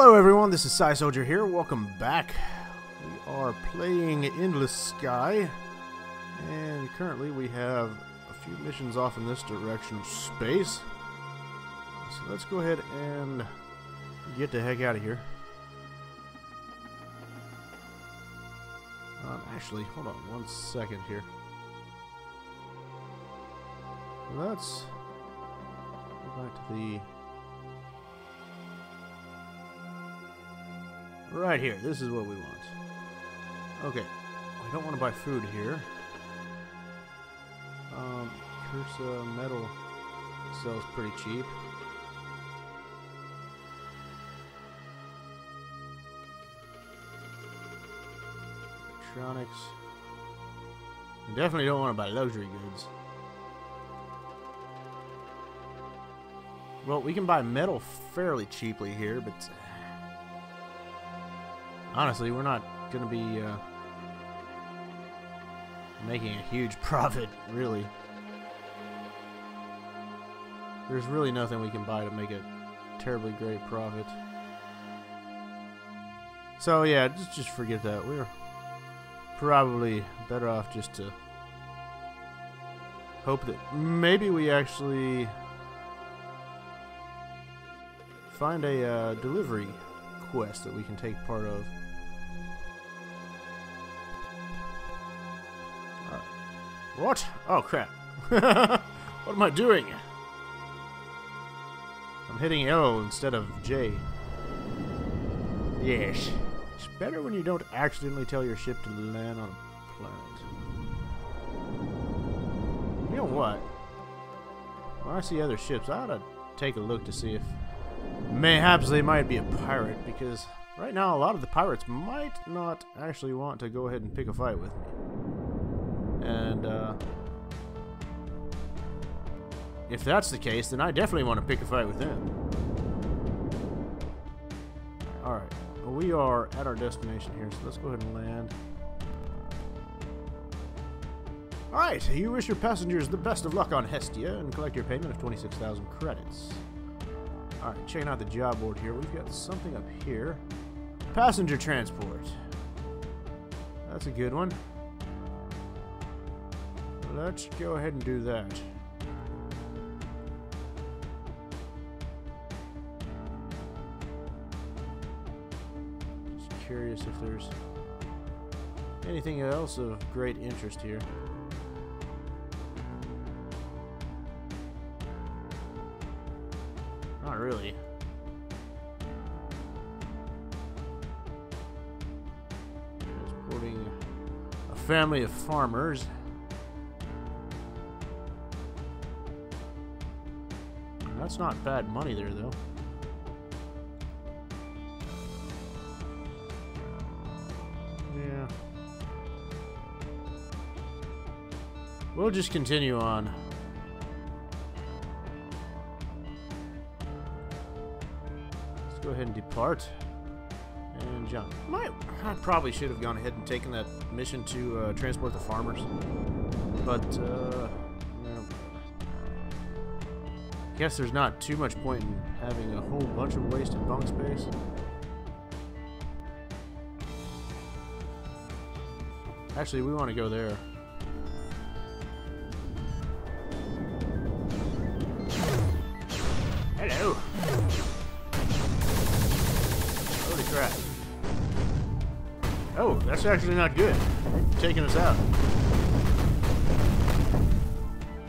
Hello everyone, this is Psy Soldier here. Welcome back. We are playing Endless Sky, and currently we have a few missions off in this direction of space. So let's go ahead and get the heck out of here. Um, actually, hold on one second here. Let's go back to the Right here. This is what we want. Okay. We don't want to buy food here. Um, Cursa metal sells pretty cheap. Electronics. Definitely don't want to buy luxury goods. Well, we can buy metal fairly cheaply here, but honestly, we're not going to be uh, making a huge profit, really. There's really nothing we can buy to make a terribly great profit. So yeah, just just forget that. We're probably better off just to hope that maybe we actually find a uh, delivery quest that we can take part of. What? Oh, crap. what am I doing? I'm hitting L instead of J. Yes. It's better when you don't accidentally tell your ship to land on a planet. You know what? When I see other ships, I ought to take a look to see if mayhaps they might be a pirate, because right now a lot of the pirates might not actually want to go ahead and pick a fight with me. And, uh, if that's the case, then I definitely want to pick a fight with them. Alright, well, we are at our destination here, so let's go ahead and land. Alright, you wish your passengers the best of luck on Hestia and collect your payment of 26,000 credits. Alright, checking out the job board here, we've got something up here. Passenger transport. That's a good one. Let's go ahead and do that. Just curious if there's anything else of great interest here. Not really. Transporting a family of farmers. Not bad money there, though. Yeah. We'll just continue on. Let's go ahead and depart. And jump. Might, I probably should have gone ahead and taken that mission to uh, transport the farmers. But, uh, Guess there's not too much point in having a whole bunch of wasted bunk space. Actually, we want to go there. Hello! Holy crap. Oh, that's actually not good. taking us out.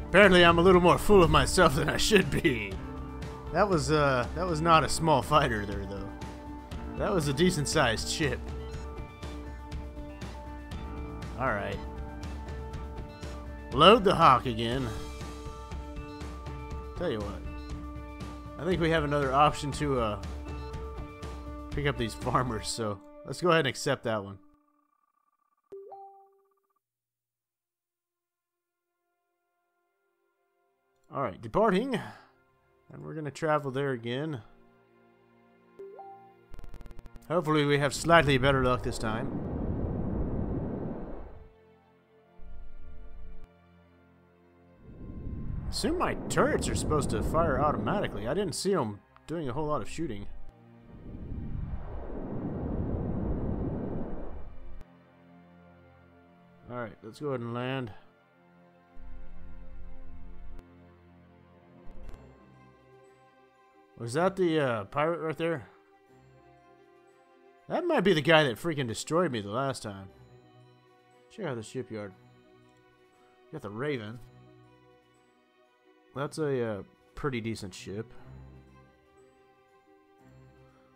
Apparently I'm a little more full of myself than I should be. That was, uh, that was not a small fighter there, though. That was a decent-sized ship. Alright. Load the Hawk again. Tell you what. I think we have another option to, uh, pick up these farmers, so let's go ahead and accept that one. Alright, departing. And we're going to travel there again. Hopefully we have slightly better luck this time. assume my turrets are supposed to fire automatically. I didn't see them doing a whole lot of shooting. Alright, let's go ahead and land. Was that the uh, pirate right there? That might be the guy that freaking destroyed me the last time. Check out the shipyard. got the Raven. That's a uh, pretty decent ship.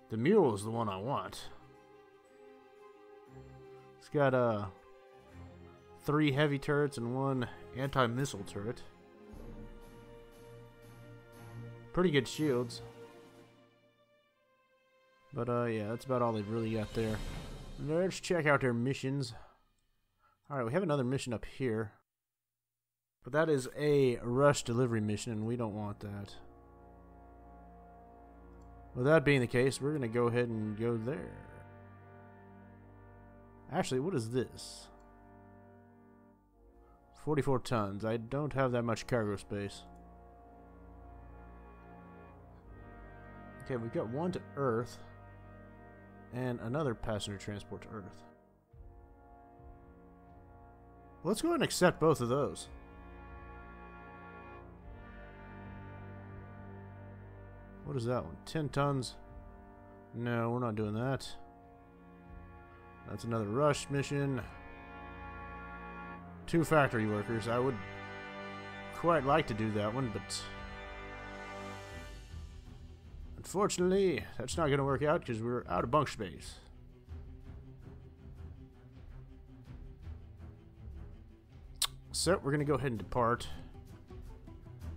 The Mule is the one I want. It's got uh, three heavy turrets and one anti-missile turret. Pretty good shields. But uh, yeah, that's about all they've really got there. Let's check out their missions. Alright, we have another mission up here. But that is a rush delivery mission, and we don't want that. With that being the case, we're going to go ahead and go there. Actually, what is this? 44 tons. I don't have that much cargo space. Okay, we've got one to Earth and another passenger transport to Earth. Let's go ahead and accept both of those. What is that one? 10 tons? No, we're not doing that. That's another rush mission. Two factory workers. I would quite like to do that one, but Unfortunately, that's not going to work out because we're out of bunk space. So, we're going to go ahead and depart.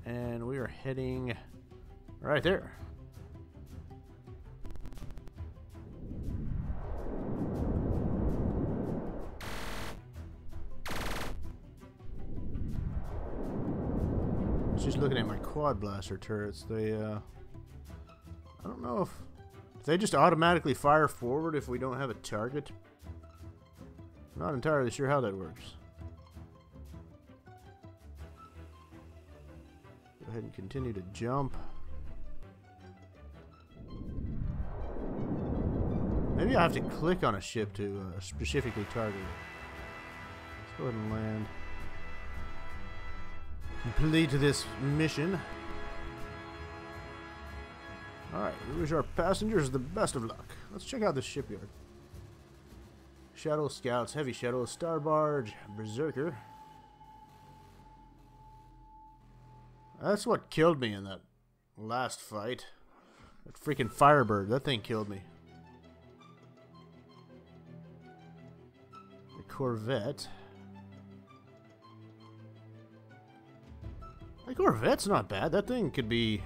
And we are heading right there. just looking at my quad blaster turrets. They, uh, I don't know if, they just automatically fire forward if we don't have a target. I'm not entirely sure how that works. Go ahead and continue to jump. Maybe I have to click on a ship to uh, specifically target it. Let's go ahead and land. Complete this mission. Alright, we wish our passengers the best of luck. Let's check out the shipyard. Shadow Scouts, Heavy Shadow, Star Barge, Berserker. That's what killed me in that last fight. That freaking Firebird, that thing killed me. The Corvette. The Corvette's not bad. That thing could be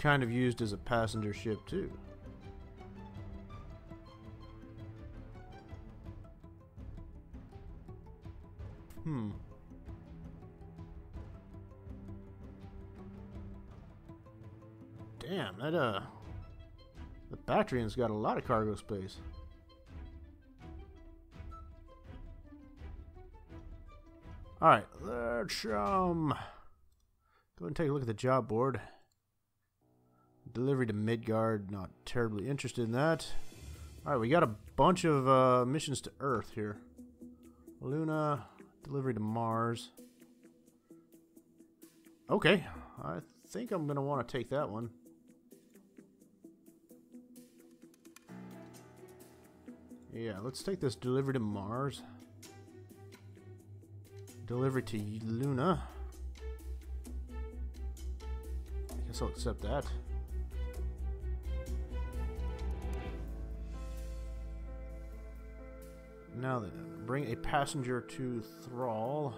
kind of used as a passenger ship too. Hmm. Damn, that uh the Bactrian's got a lot of cargo space. Alright, let's um go and take a look at the job board. Delivery to Midgard, not terribly interested in that. Alright, we got a bunch of uh, missions to Earth here. Luna, delivery to Mars. Okay, I think I'm going to want to take that one. Yeah, let's take this delivery to Mars. Delivery to Luna. I guess I'll accept that. Now then, bring a passenger to Thrall.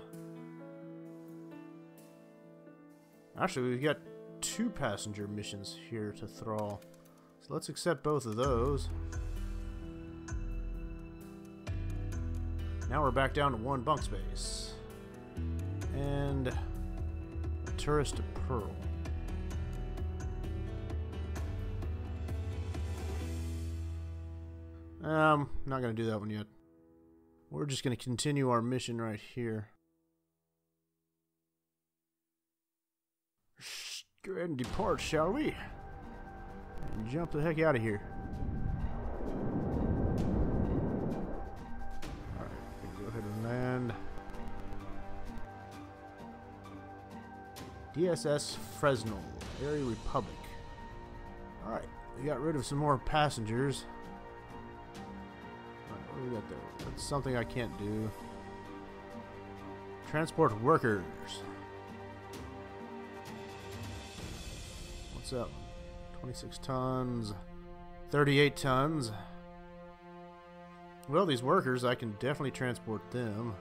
Actually, we've got two passenger missions here to Thrall. So let's accept both of those. Now we're back down to one bunk space. And a tourist to Pearl. Um, not gonna do that one yet. We're just going to continue our mission right here. Go ahead and depart, shall we? And jump the heck out of here. Alright, go ahead and land. DSS Fresnel, Airy Republic. Alright, we got rid of some more passengers. Alright, what do we got there? That's something I can't do. Transport workers. What's up? 26 tons, 38 tons. Well, these workers, I can definitely transport them.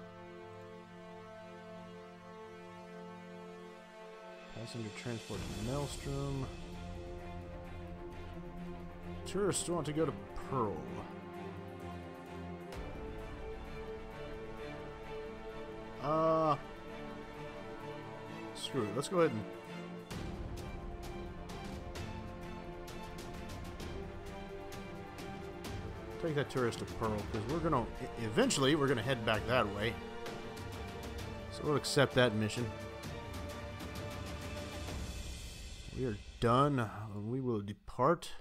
Passenger transport Maelstrom. Tourists want to go to Pearl. Uh, screw it. Let's go ahead and take that tourist to Pearl because we're gonna eventually we're gonna head back that way. So we'll accept that mission. We are done. We will depart.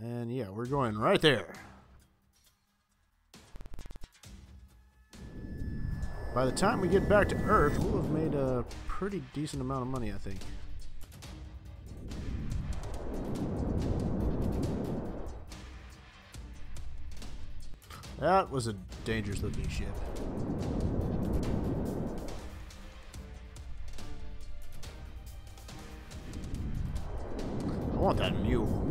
And yeah, we're going right there. By the time we get back to Earth, we'll have made a pretty decent amount of money, I think. That was a dangerous looking ship. I want that mule.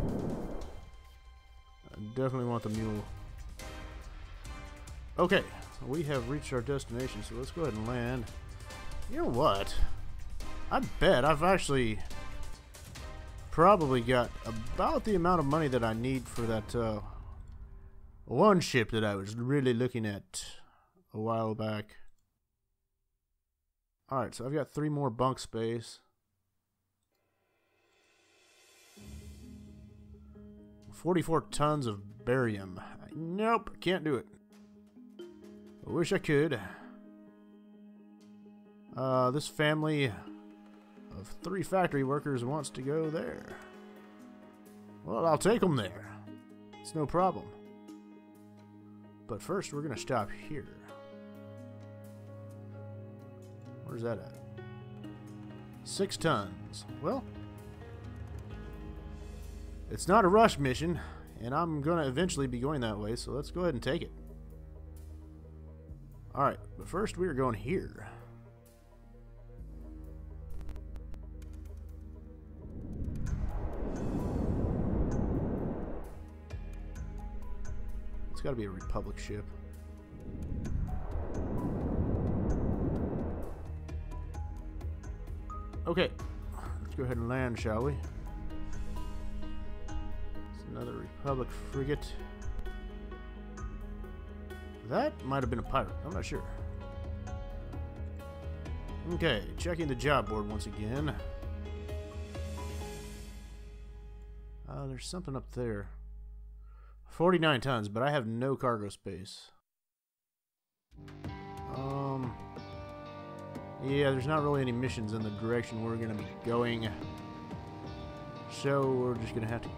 I definitely want the mule. Okay, we have reached our destination, so let's go ahead and land. You know what? I bet I've actually probably got about the amount of money that I need for that uh, one ship that I was really looking at a while back. Alright, so I've got three more bunk space. Forty-four tons of barium. Nope, can't do it. I wish I could. Uh, this family of three factory workers wants to go there. Well, I'll take them there. It's no problem. But first, we're going to stop here. Where's that at? Six tons. Well, it's not a rush mission, and I'm going to eventually be going that way, so let's go ahead and take it. Alright, but first we are going here. It's got to be a Republic ship. Okay, let's go ahead and land, shall we? It's another Republic frigate. That might have been a pirate. I'm not sure. Okay, checking the job board once again. Uh, there's something up there. 49 tons, but I have no cargo space. Um, yeah, there's not really any missions in the direction we're going to be going. So we're just going to have to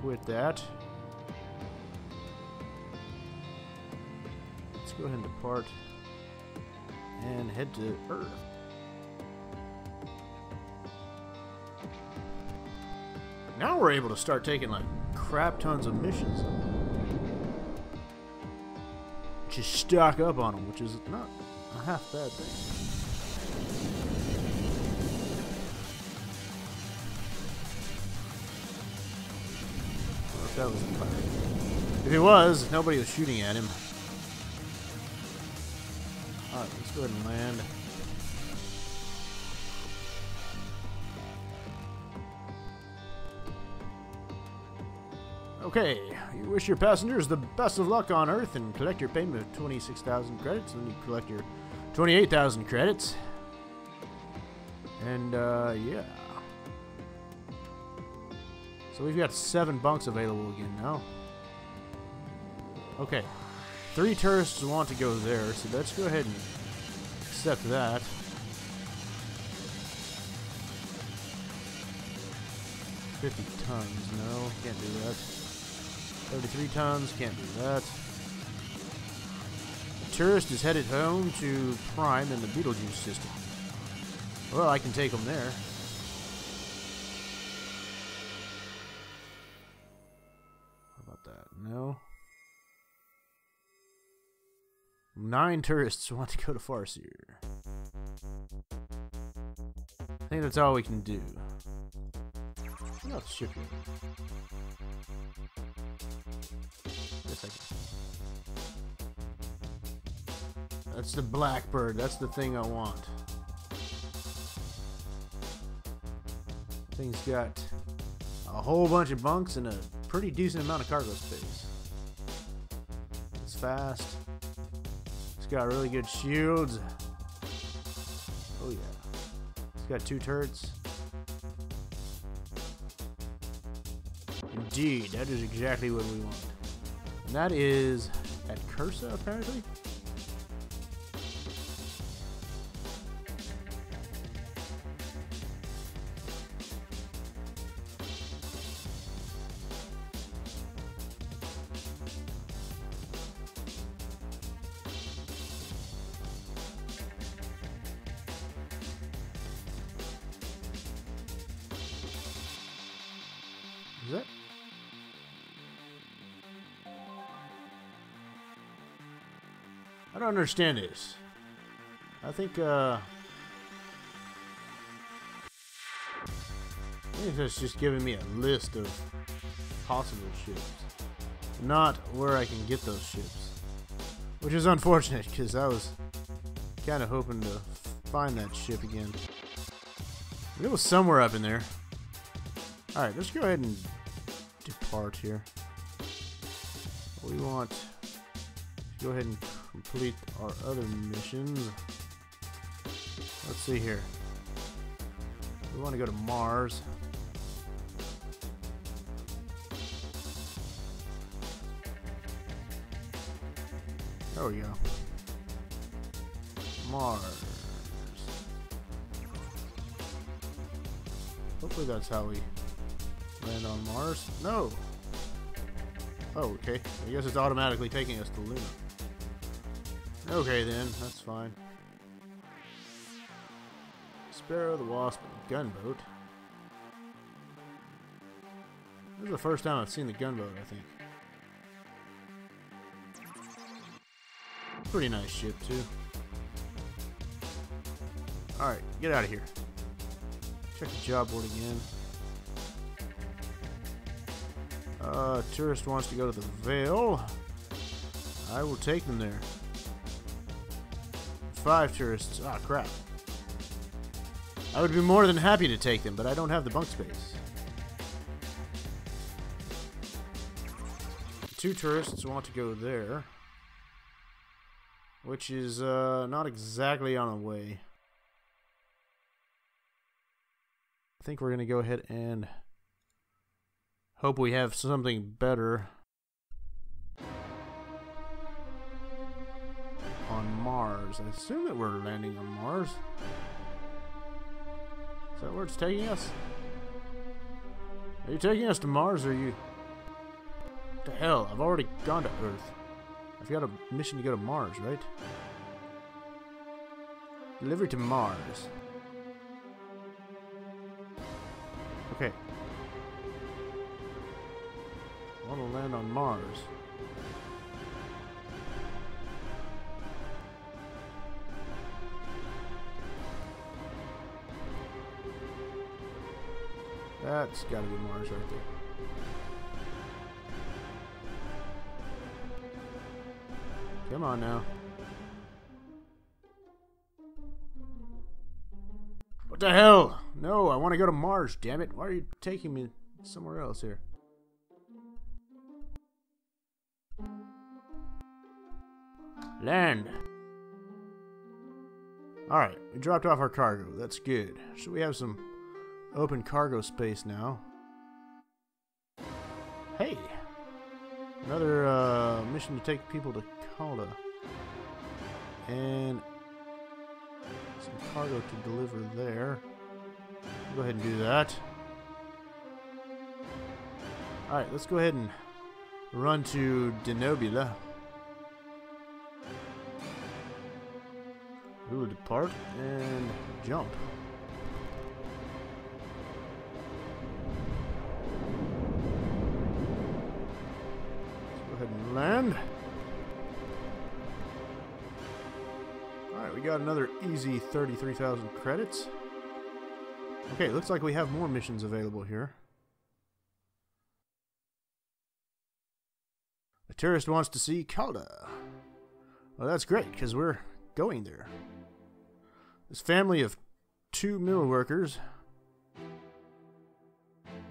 quit that. Go ahead and depart and head to Earth. Now we're able to start taking like crap tons of missions just stock up on them, which is not a half bad thing. if. If he was, nobody was shooting at him. Let's go ahead and land. Okay, you wish your passengers the best of luck on Earth and collect your payment of 26,000 credits, and then you collect your 28,000 credits. And, uh, yeah. So we've got seven bunks available again now. Okay. Three tourists want to go there, so let's go ahead and accept that. Fifty tons, no, can't do that. 33 tons, can't do that. The tourist is headed home to Prime in the Betelgeuse system. Well, I can take them there. How about that? No. Nine tourists want to go to Farseer. I think that's all we can do. No, shipping. Yes, I. That's the Blackbird. That's the thing I want. Thing's got a whole bunch of bunks and a pretty decent amount of cargo space. It's fast. Got really good shields. Oh yeah. It's got two turrets. Indeed, that is exactly what we want. And that is at Cursa, apparently? Understand this. I think, uh... I think it's just giving me a list of possible ships. Not where I can get those ships. Which is unfortunate, because I was kind of hoping to find that ship again. It was somewhere up in there. Alright, let's go ahead and depart here. We want to go ahead and complete our other missions. Let's see here. We want to go to Mars. There we go. Mars. Hopefully that's how we land on Mars. No! Oh, okay. I guess it's automatically taking us to Luna. Okay then, that's fine. Sparrow, the Wasp, gunboat. This is the first time I've seen the gunboat, I think. Pretty nice ship, too. Alright, get out of here. Check the job board again. Uh, tourist wants to go to the Vale. I will take them there. Five tourists. Ah, crap. I would be more than happy to take them, but I don't have the bunk space. Two tourists want to go there. Which is, uh, not exactly on the way. I think we're going to go ahead and hope we have something better Mars. I assume that we're landing on Mars. Is that where it's taking us? Are you taking us to Mars or you... To hell? I've already gone to Earth. I've got a mission to go to Mars, right? Delivery to Mars. Okay. I want to land on Mars. That's gotta be Mars right there. Come on now. What the hell? No, I want to go to Mars, damn it. Why are you taking me somewhere else here? Land. Alright, we dropped off our cargo. That's good. So we have some open cargo space now. Hey! Another uh, mission to take people to Calda. And some cargo to deliver there. Go ahead and do that. Alright, let's go ahead and run to Denobula. We will depart and jump. Land. Alright, we got another easy 33,000 credits. Okay, looks like we have more missions available here. A tourist wants to see Calda. Well, that's great, because we're going there. This family of two mill workers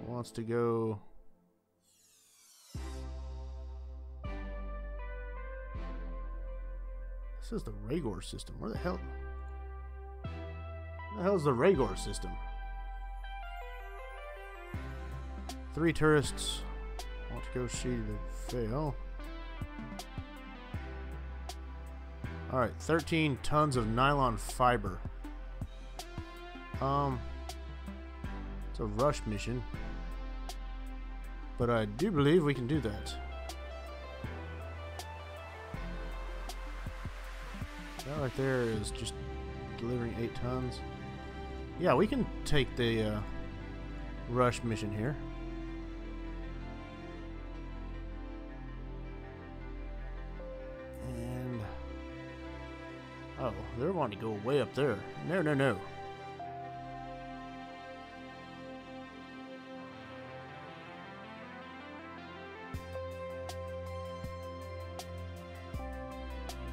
wants to go Is the Ragor system. Where the hell? Where the hell is the Ragor system? Three tourists want to go see the Vale. Alright, 13 tons of nylon fiber. Um, it's a rush mission. But I do believe we can do that. Right there is just delivering 8 tons. Yeah, we can take the uh, rush mission here. And... Oh, they're wanting to go way up there. No, no, no.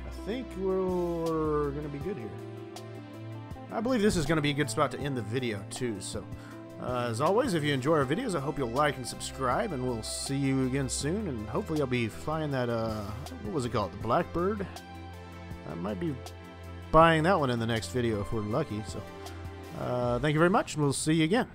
I think we're going to be good here. I believe this is going to be a good spot to end the video, too. So, uh, as always, if you enjoy our videos, I hope you'll like and subscribe, and we'll see you again soon. And hopefully, I'll be flying that, uh, what was it called? The Blackbird? I might be buying that one in the next video if we're lucky. So, uh, thank you very much, and we'll see you again.